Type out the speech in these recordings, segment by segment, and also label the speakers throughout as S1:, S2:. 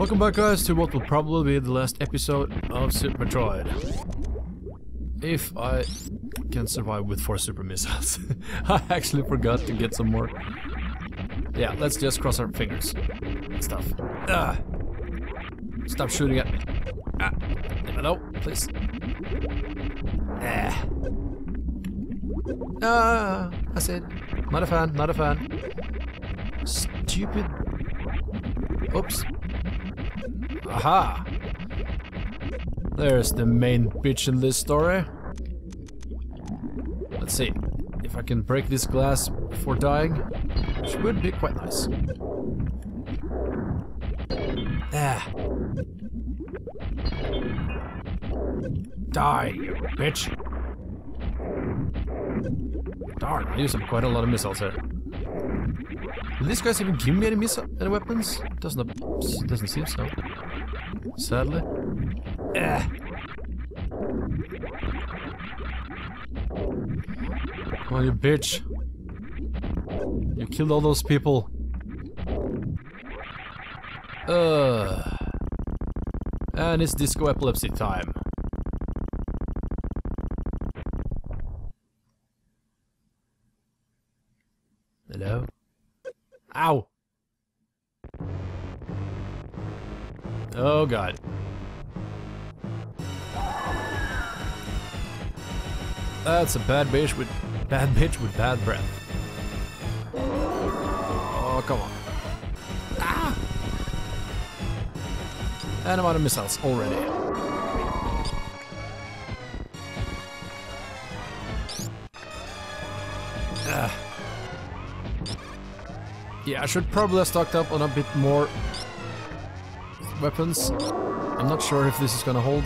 S1: Welcome back guys to what will probably be the last episode of Super Metroid. If I can survive with four super missiles. I actually forgot to get some more. Yeah, let's just cross our fingers. And stuff. Ah. Stop shooting at me. Ah. Hello, please. Ah. Ah, I said, not a fan, not a fan. Stupid. Oops. Aha! There's the main bitch in this story. Let's see if I can break this glass before dying, which would be quite nice. Ah. Die, you bitch. Darn, I used quite a lot of missiles here. Will these guys even give me any missile any weapons? Doesn't doesn't seem so. Sadly. Ah. Come on, you bitch. You killed all those people. Uh. And it's disco epilepsy time. Hello? Ow! Oh god. That's a bad bitch with bad bitch with bad breath. Oh come on. Ah! And I'm out of missiles already. Ah. Yeah, I should probably have stocked up on a bit more weapons. I'm not sure if this is gonna hold.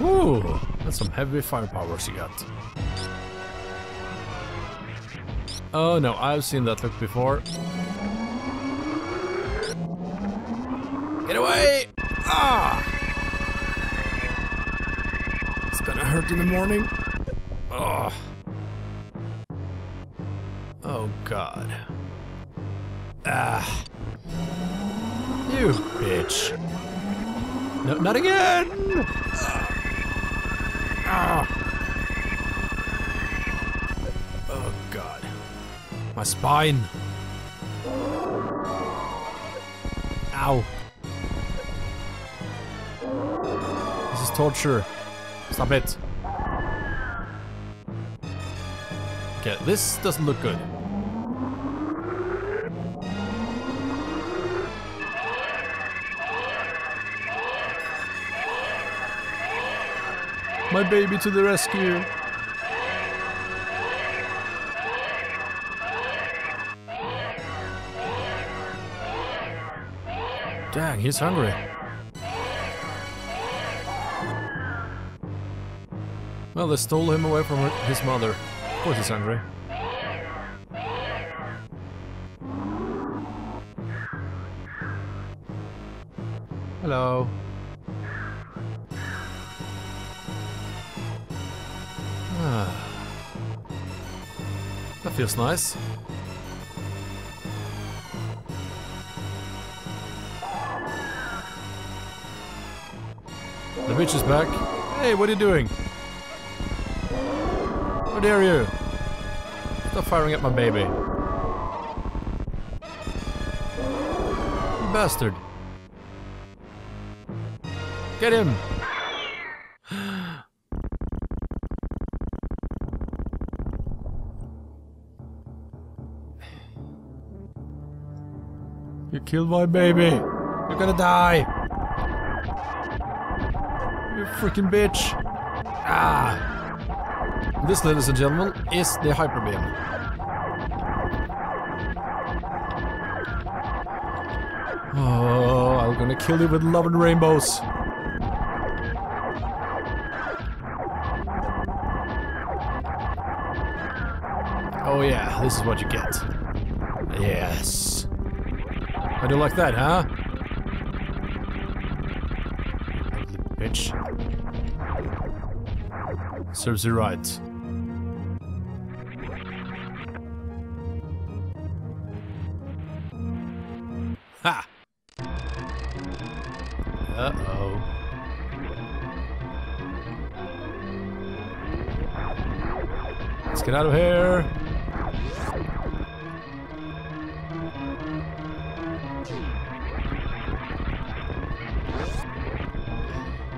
S1: Ooh, that's some heavy firepower she got. Oh no, I've seen that look before. Get away! Ah! Hurt in the morning. Oh. Oh god. Ah. You bitch. No, not again! Ah. Oh god. My spine. Ow. This is torture. Stop it. Okay, this doesn't look good. My baby to the rescue. Dang, he's hungry. Well, they stole him away from his mother. Of course he's hungry. Hello. Ah. That feels nice. The bitch is back. Hey, what are you doing? How dare you? Stop firing at my baby. You bastard. Get him! You killed my baby! You're gonna die! You freaking bitch! Ah! This, ladies and gentlemen, is the Hyper Beam. Oh, I'm gonna kill you with love and rainbows. Oh yeah, this is what you get. Yes. How do you like that, huh? Bitch. Serves you right. Ha! Uh-oh. Let's get out of here.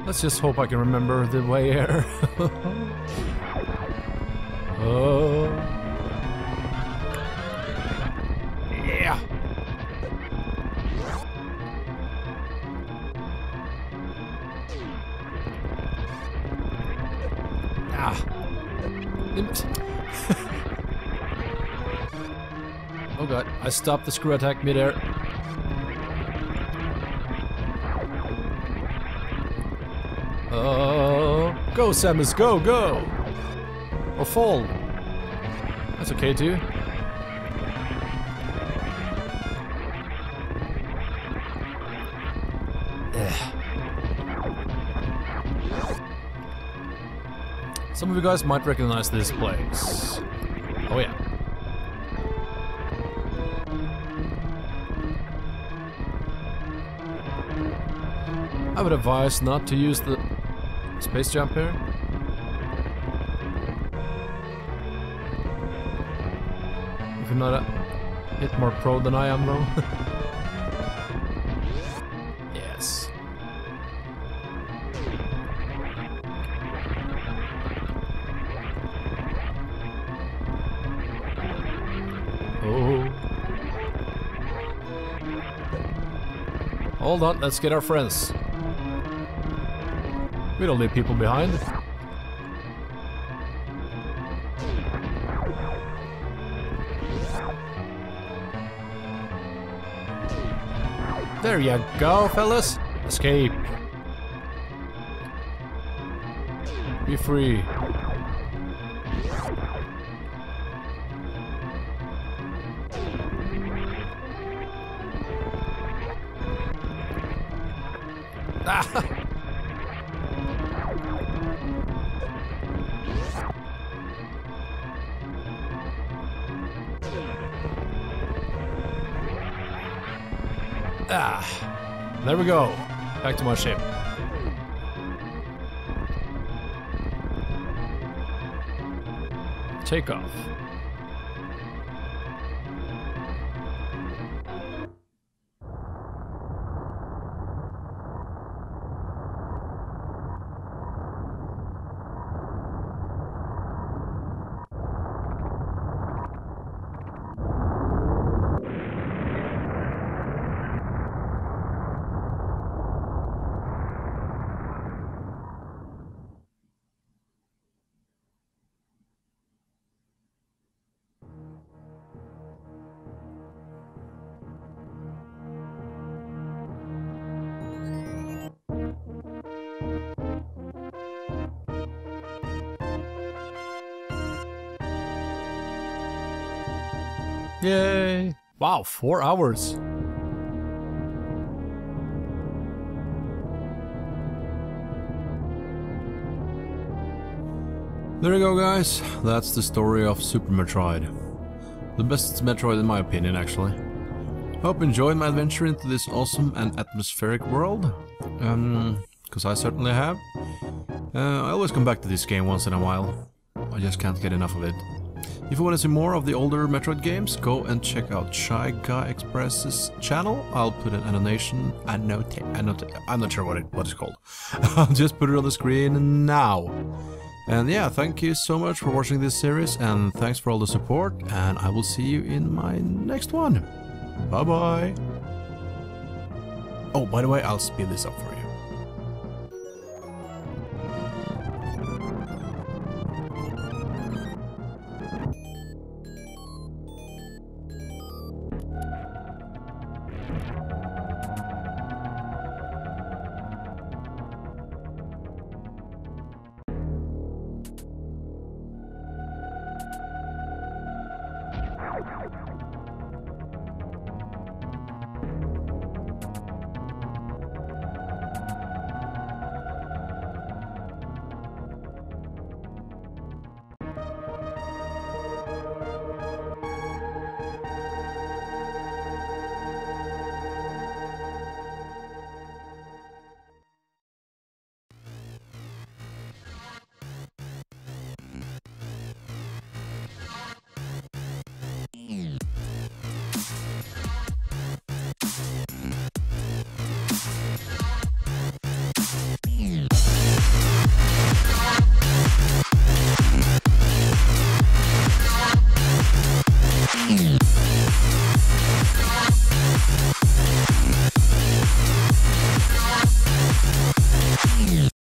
S1: Let's just hope I can remember the way here. oh. Ah. Oh god, I stopped the screw attack midair. Oh, go Samus, go, go! Or fall. That's okay too. Some of you guys might recognize this place. Oh yeah. I would advise not to use the space jump here. If you're not a bit more pro than I am though. Hold on, let's get our friends. We don't leave people behind. There you go, fellas. Escape. Be free. Ah! Ah, there we go. Back to my ship. Take Yay! Wow, four hours. There you go, guys. That's the story of Super Metroid. The best Metroid in my opinion, actually. Hope you enjoyed my adventure into this awesome and atmospheric world. Um, because I certainly have. Uh, I always come back to this game once in a while. I just can't get enough of it. If you want to see more of the older Metroid games, go and check out Shy Guy Express's channel. I'll put an annotation, annotate, I'm not sure what it what it's called. I'll just put it on the screen now. And yeah, thank you so much for watching this series, and thanks for all the support, and I will see you in my next one. Bye bye. Oh, by the way, I'll speed this up for you.